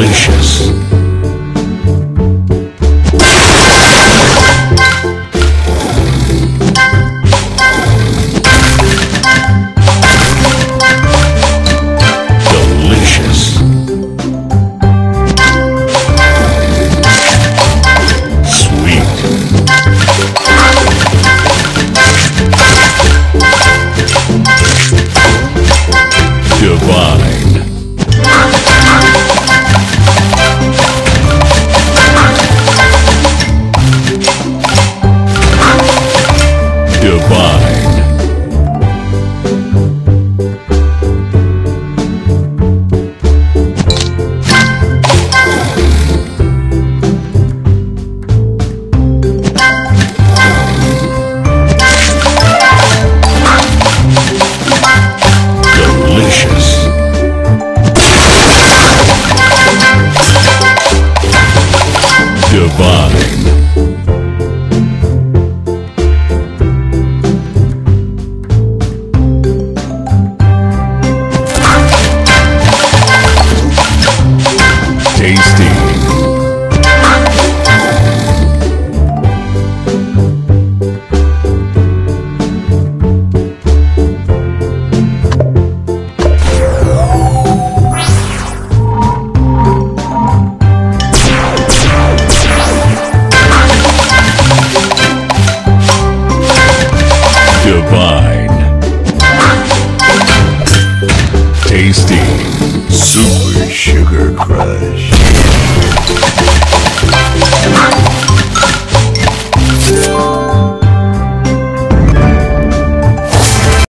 delicious. Delicious. Sweet. Divine. Super Sugar Crush.